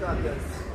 got this.